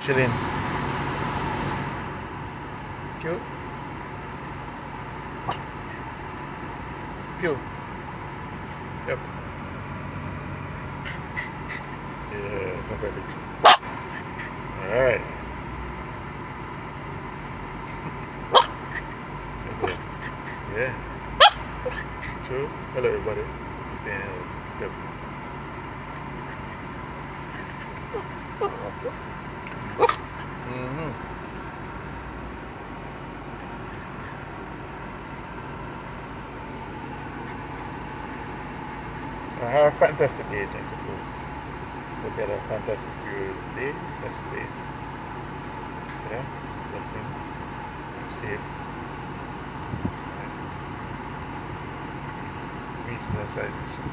chilling. Cute. Cute. Yep. Yeah, no baby. Alright. That's it. Yeah. True. Hello everybody. Saying hello. Yep. Mm-hmm. I have a fantastic day, gentlemen. Look at a fantastic views day yesterday. Yeah, blessings. I'm safe. Reach the citation.